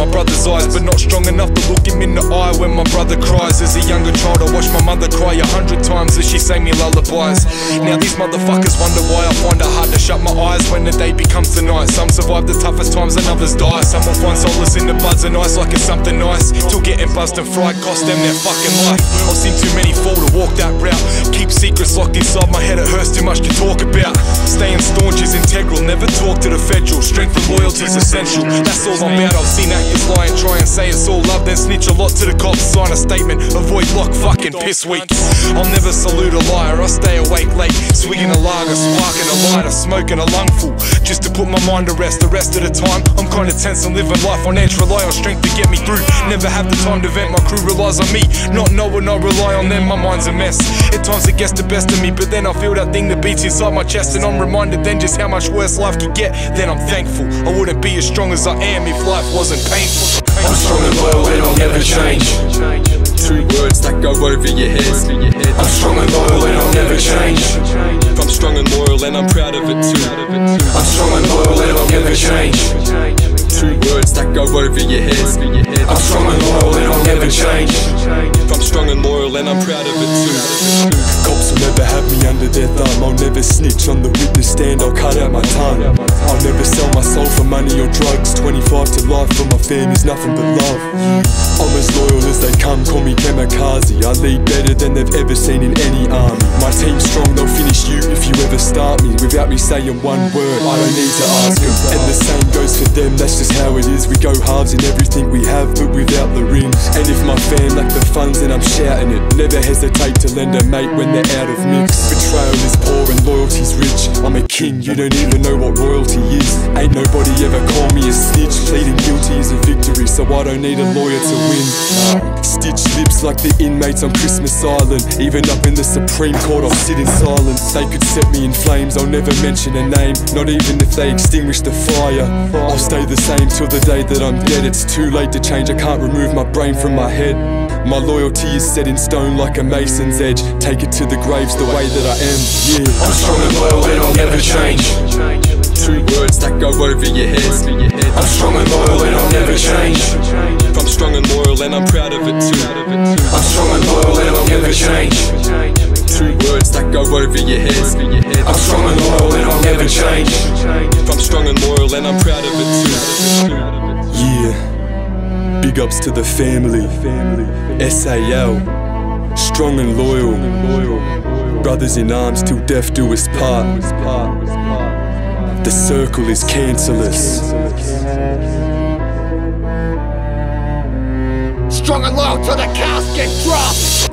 my brother's eyes, but not strong enough to look him in the eye when my brother cries. As a younger child, I watched my mother cry a hundred times as she sang me lullabies. Now these motherfuckers wonder why I find it hard to shut my eyes when the day becomes the night. Some survive the toughest times and others die. Some will find solace in the buds and ice like it's something nice. Till getting buzzed and fried cost them their fucking life. I've seen too many fall to walk that route. Locked inside my head, it hurts too much to talk about. Staying staunch is integral, never talk to the federal. Strength and loyalty is essential. That's all I'm about. I've seen actors lie and try and say it's all love, then snitch a lot to the cops. Sign a statement, avoid block fucking piss week. I'll never salute a liar, I stay awake late, swigging a lager, sparking a lighter, smoking a lungful, just to put my mind to rest. The rest of the time, I'm kinda tense and living life on edge, rely on strength to get me through. Never have the time to vent, my crew relies on me, not knowing I rely on them. My mind's a mess. At times it gets the best me, but then I feel that thing that beats inside my chest, and I'm reminded then just how much worse life could get. Then I'm thankful I wouldn't be as strong as I am if life wasn't painful. I'm strong and loyal and I'll never change. Two words that go over your head. I'm strong and loyal and I'll never change. I'm strong and loyal and I'm proud of it too. I'm strong and loyal and I'll never change. Two words that go over your head. Never snitch on the witness stand. I'll cut out my tongue. I'll never sell my soul for money or drugs. 25 to life for my family's nothing but love. I'm as loyal as they come. Call me kamikaze. I lead better than they've ever seen in any army. My team's strong. They'll start me without me saying one word. I don't need to ask them. And the same goes for them. That's just how it is. We go halves in everything we have, but without the rings. And if my fan lack the funds, then I'm shouting it. Never hesitate to lend a mate when they're out of mix. Betrayal is poor and loyalty's rich. I'm a king, you don't even know what royalty is. Ain't nobody ever call me a snitch. Pleading guilty is a victory, so I don't need a lawyer to win. Lips like the inmates on Christmas Island. Even up in the Supreme Court, I'll sit in silence. They could set me in flames, I'll never mention a name. Not even if they extinguish the fire. I'll stay the same till the day that I'm dead. It's too late to change, I can't remove my brain from my head. My loyalty is set in stone like a mason's edge. Take it to the graves the way that I am. Yeah. I'm strong and loyal and I'll never change. Two words that go over your head. I'm strong and loyal and I'll never change. I'm strong and loyal and I'm proud of it too. I'm strong and loyal and I'll never change. Two words that go over your head. I'm strong and loyal and I'll never change. I'm strong and loyal and I'm proud of it too. Yeah. Big ups to the family. SAL. Strong and loyal. Brothers in arms till death do us part. The circle is cancerless. strong and low till the casket drops.